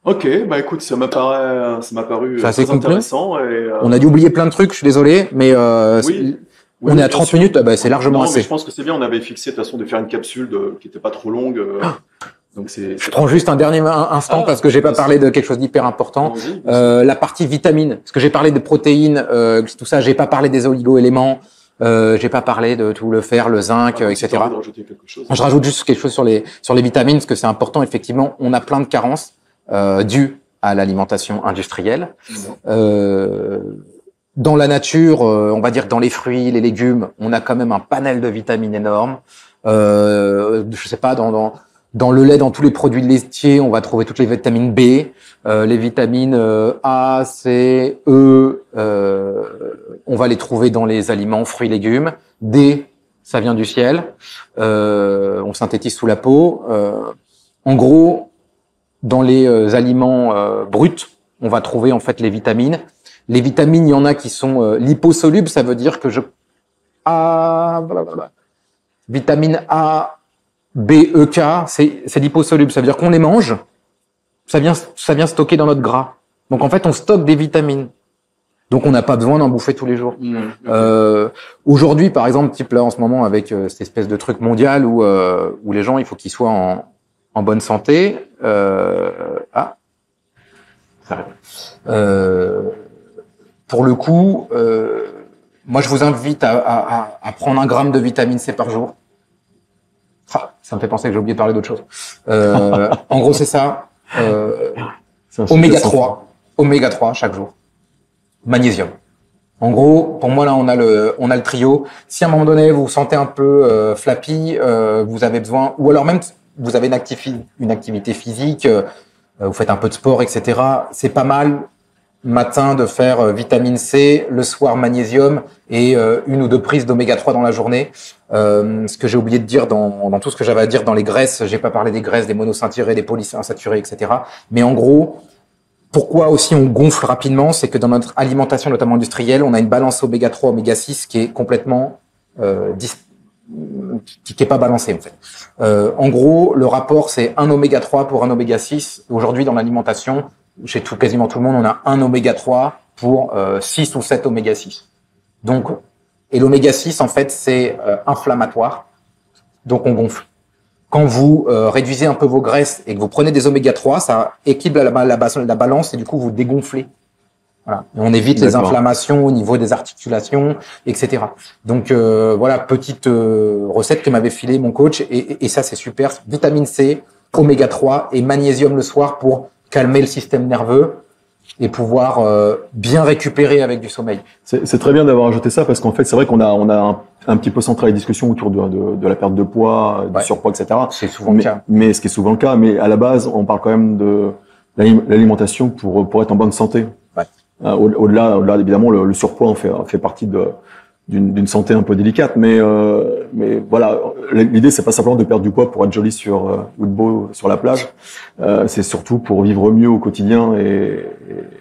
Ok, bah écoute, ça m'a paru, ça m'a paru C'est euh, assez très intéressant. Et, euh, On a dû oublier plein de trucs, je suis désolé, mais euh, Oui. on est à bien 30 sûr. minutes, ah bah, c'est largement non, mais assez. je pense que c'est bien. On avait fixé de toute façon de faire une capsule de, qui n'était pas trop longue. euh, donc c'est. Je prends juste un dernier in- instant Ah, parce que j'ai pas parlé de quelque chose d'hyper important. Euh, la partie vitamine, parce que j'ai parlé de protéines, euh, tout ça, j'ai pas parlé des oligo-éléments, euh, j'ai pas parlé de tout le fer, le zinc, Ah, euh, si etc. chose. Je rajoute juste quelque chose sur les sur les vitamines parce que c'est important. Effectivement, on a plein de carences euh, dues à l'alimentation industrielle. Euh, dans la nature, euh, on va dire dans les fruits, les légumes, on a quand même un panel de vitamines énorme. Euh, je sais pas dans dans dans le lait, dans tous les produits laitiers, on va trouver toutes les vitamines B, euh, les vitamines euh, A, C, E. euh, on va les trouver dans les aliments, fruits, légumes. D, ça vient du ciel. Euh, on synthétise sous la peau. Euh, en gros, dans les aliments bruts, on va trouver en fait les vitamines. Les vitamines, il y en a qui sont liposolubles, ça veut dire que je A, blablabla. vitamine A, B, E, K, c'est liposoluble, ça veut dire qu'on les mange, ça vient ça vient stocker dans notre gras. Donc en fait, on stocke des vitamines. Donc on n'a pas besoin d'en bouffer tous les jours. Mmh. Euh, Aujourd'hui, par exemple, type là en ce moment avec euh, cette espèce de truc mondial où euh, où les gens, il faut qu'ils soient en, en bonne santé. Euh, ah, ça arrive. Euh, pour le coup, euh, moi je vous invite à, à- à prendre un gramme de vitamine C par jour. Ah, ça me fait penser que j'ai oublié de parler d'autre chose. Euh, en gros, c'est ça. Euh, Oméga sans 3. Oméga 3 chaque jour. Magnésium. En gros, pour moi là, on a le, on a le trio. Si à un moment donné vous vous sentez un peu euh, flappy, euh, vous avez besoin, ou alors même vous avez une, activi- une activité physique, euh, vous faites un peu de sport, etc. C'est pas mal matin de faire euh, vitamine C, le soir magnésium et euh, une ou deux prises d'oméga 3 dans la journée. Euh, ce que j'ai oublié de dire dans, dans tout ce que j'avais à dire dans les graisses, j'ai pas parlé des graisses, des monosaturés, des polyinsaturés, etc. Mais en gros, pourquoi aussi on gonfle rapidement, c'est que dans notre alimentation, notamment industrielle, on a une balance oméga 3, oméga 6 qui est complètement euh, dis- qui qui est pas balancée en fait. En gros, le rapport c'est un oméga 3 pour un oméga 6. Aujourd'hui, dans l'alimentation, chez tout, quasiment tout le monde, on a un oméga 3 pour 6 ou 7 oméga 6. Donc, et l'oméga 6, en fait, c'est inflammatoire. Donc, on gonfle. Quand vous réduisez un peu vos graisses et que vous prenez des oméga 3, ça équilibre la, la, la balance et du coup, vous dégonflez on évite les inflammations au niveau des articulations, etc. Donc euh, voilà, petite euh, recette que m'avait filé mon coach et, ça c'est super. Vitamine C, oméga 3 et magnésium le soir pour calmer le système nerveux et pouvoir euh, bien récupérer avec du sommeil. C'est très bien d'avoir ajouté ça parce qu'en fait c'est vrai qu'on a on a un, petit peu centré la discussion autour de, la perte de poids, du surpoids, etc. C'est souvent le cas. Mais ce qui est souvent le cas, mais à la base on parle quand même de l'alimentation pour pour être en bonne santé. Euh, au-delà, au-delà évidemment, le, le, surpoids en fait, fait partie de, d'une santé un peu délicate, mais euh, mais voilà, l'idée c'est pas simplement de perdre du poids pour être joli sur euh, ou de beau sur la plage, euh, c'est surtout pour vivre mieux au quotidien et,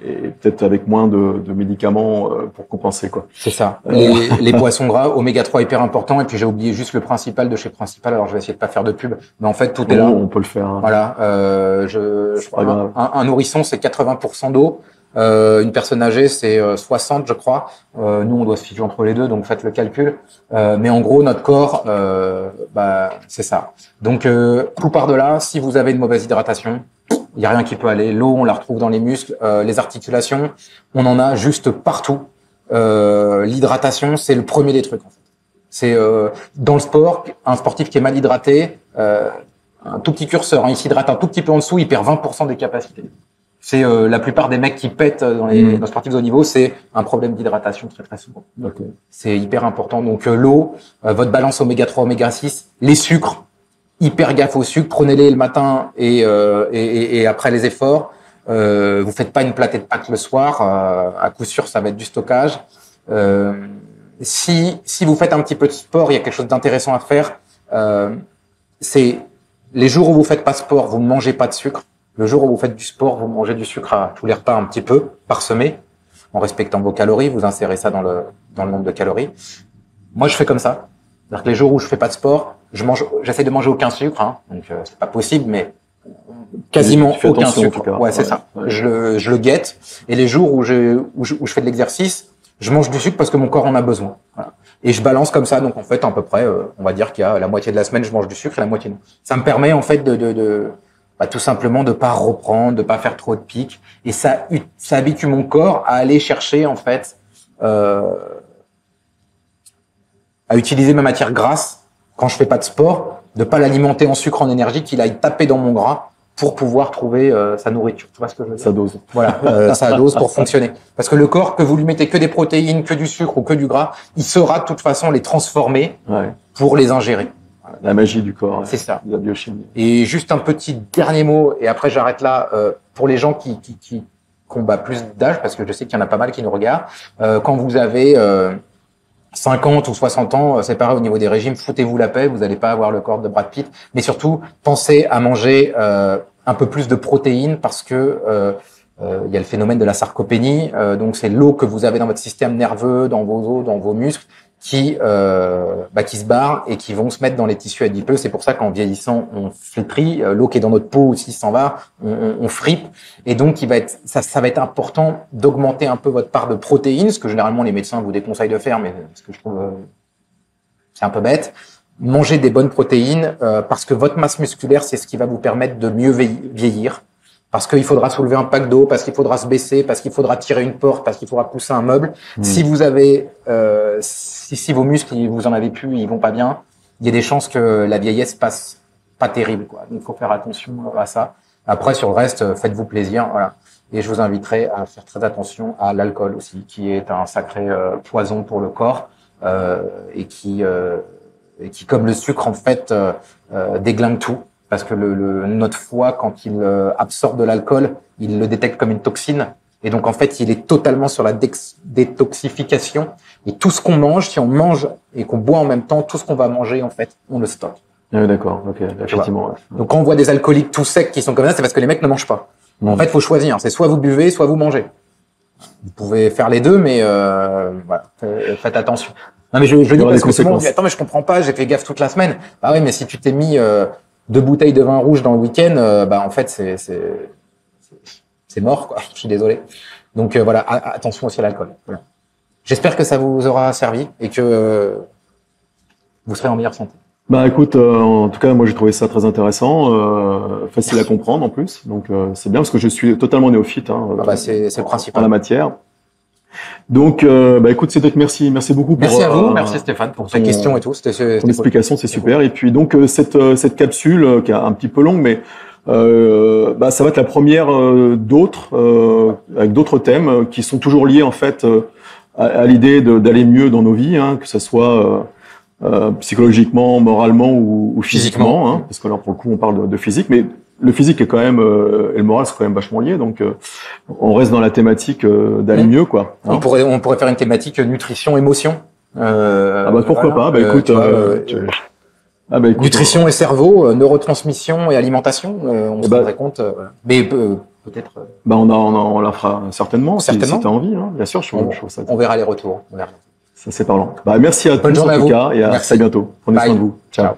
et, peut-être avec moins de, de médicaments euh, pour compenser quoi. C'est ça. Les, les poissons gras, oméga 3 hyper important, et puis j'ai oublié juste le principal de chez Principal. Alors je vais essayer de pas faire de pub, mais en fait tout est là. On peut le faire. Hein. Voilà, euh, je, je un, un, nourrisson c'est 80% d'eau. Euh, une personne âgée, c'est 60, euh, je crois. Euh, nous, on doit se situer entre les deux, donc faites le calcul. Euh, mais en gros, notre corps, euh, bah, c'est ça. Donc, tout par de là, si vous avez une mauvaise hydratation, il y a rien qui peut aller. L'eau, on la retrouve dans les muscles, les articulations, on en a juste partout. L'hydratation, c'est le premier des trucs. En fait. C'est dans le sport, un sportif qui est mal hydraté, un tout petit curseur, hein, il s'hydrate un tout petit peu en dessous, il perd 20% des capacités. C'est euh, la plupart des mecs qui pètent dans les, mm. sportifs de haut niveau, c'est un problème d'hydratation très très souvent. C'est hyper important. Donc euh, l'eau, euh, votre balance oméga 3, oméga 6, les sucres, hyper gaffe aux sucres, prenez-les le matin et, et, et, après les efforts. Euh, vous faites pas une platée de pâtes le soir, à coup sûr ça va être du stockage. si si vous faites un petit peu de sport, il y a quelque chose d'intéressant à faire. c'est les jours où vous faites pas sport, vous ne mangez pas de sucre. Le jour où vous faites du sport, vous mangez du sucre à tous les repas un petit peu, parsemé, en respectant vos calories, vous insérez ça dans le, dans le nombre de calories. Moi, je fais comme ça. C'est-à-dire que les jours où je fais pas de sport, je mange, j'essaie de manger aucun sucre, hein, donc euh, c'est pas possible, mais quasiment aucun sucre. Ouais, c'est ça. Je le, je le guette. Et les jours où je, où je, où je fais de l'exercice, je mange du sucre parce que mon corps en a besoin. Voilà. Et je balance comme ça. Donc en fait, à peu près, euh, on va dire qu'il y a la moitié de la semaine, je mange du sucre et la moitié non. Ça me permet en fait de, de, de bah, tout simplement de pas reprendre, de pas faire trop de pics. Et ça, ça habitue mon corps à aller chercher en fait, euh, à utiliser ma matière grasse quand je fais pas de sport, de pas l'alimenter en sucre, en énergie, qu'il aille taper dans mon gras pour pouvoir trouver euh, sa nourriture. Tu vois ce que je veux dire? Sa dose. Voilà, euh, sa dose pour fonctionner. Parce que le corps, que vous lui mettez que des protéines, que du sucre ou que du gras, il saura de toute façon les transformer ouais. pour les ingérer. La magie du corps. C'est ça. La biochimie. Et juste un petit dernier mot, et après j'arrête là, euh, pour les gens qui, qui, qui, combattent plus d'âge, parce que je sais qu'il y en a pas mal qui nous regardent, euh, quand vous avez euh, 50 ou 60 ans, euh, c'est pareil au niveau des régimes, foutez-vous la paix, vous n'allez pas avoir le corps de Brad Pitt, mais surtout, pensez à manger euh, un peu plus de protéines, parce que euh, il y a le phénomène de la sarcopénie, donc c'est l'eau que vous avez dans votre système nerveux, dans vos os, dans vos muscles, qui euh, bah, qui se barrent et qui vont se mettre dans les tissus adipeux. C'est pour ça qu'en vieillissant, on flétrit. Euh, l'eau qui est dans notre peau aussi s'en va, on, on, fripe. Et donc, il va être, ça, ça va être important d'augmenter un peu votre part de protéines, ce que généralement les médecins vous déconseillent de faire, mais ce que je trouve euh, c'est un peu bête. Manger des bonnes protéines euh, parce que votre masse musculaire, c'est ce qui va vous permettre de mieux vieillir parce qu'il faudra soulever un pack d'eau, parce qu'il faudra se baisser, parce qu'il faudra tirer une porte, parce qu'il faudra pousser un meuble. Hmm. Si vous avez, euh, si, si, vos muscles, vous en avez plus, ils vont pas bien, il y a des chances que la vieillesse passe pas terrible. Quoi. Donc, il faut faire attention à ça. Après, sur le reste, faites-vous plaisir. Voilà. Et je vous inviterai à faire très attention à l'alcool aussi, qui est un sacré euh, poison pour le corps euh, et qui, euh, et qui, comme le sucre, en fait, euh, euh, déglingue tout parce que le, le, notre foie, quand il euh, absorbe de l'alcool, il le détecte comme une toxine. Et donc, en fait, il est totalement sur la détoxification. Et tout ce qu'on mange, si on mange et qu'on boit en même temps, tout ce qu'on va manger, en fait, on le stocke. Ah, D'accord, ok, effectivement. Donc, quand on voit des alcooliques tout secs qui sont comme ça, c'est parce que les mecs ne mangent pas. En fait, faut choisir. C'est soit vous buvez, soit vous mangez. Vous pouvez faire les deux, mais euh, voilà, faites attention. Non, mais je, je dis parce que souvent, attends, mais je comprends pas, j'ai fait gaffe toute la semaine. Bah oui, mais si tu t'es mis euh, deux bouteilles de vin rouge dans le week-end, euh, bah en fait c'est c'est c'est mort quoi. Je suis désolé. Donc euh, voilà, attention aussi à l'alcool. Voilà. J'espère que ça vous aura servi et que euh, vous serez en meilleure santé. Bah écoute, euh, en tout cas moi j'ai trouvé ça très intéressant, facile à comprendre en plus, donc c'est bien parce que je suis totalement néophyte hein, ah bah, c'est le principal. en la matière. Donc, euh, bah, écoute, Cédric, merci, merci beaucoup. Pour, merci à vous, merci Stéphane pour tes questions et tout. C'était ton explication, c'est super. Et puis donc cette cette capsule qui est un petit peu longue, mais euh, bah, ça va être la première euh, d'autres, euh, avec d'autres thèmes qui sont toujours liés en fait à, à l'idée d'aller mieux dans nos vies, hein, que ce soit psychologiquement, moralement ou, ou physiquement, hein, parce que là pour le coup on parle de, de, physique, mais le physique est quand même et le moral c'est quand même vachement lié, donc on reste dans la thématique d'aller mmh. mieux quoi. Hein. On pourrait on pourrait faire une thématique nutrition émotion. ah bah pourquoi pas Bah écoute, ah bah, Nutrition et cerveau, euh, neurotransmission et alimentation, euh, on se bah, rendrait compte. Euh, mais peut-être. Bah on, a, on, on, la fera certainement, certainement. si, tu as envie. Hein. Bien sûr, je, on, je ça. On verra les retours. On verra. Ça c'est parlant. Bah, merci à tous en tout cas et à très bientôt. Prenez soin de vous. Ciao.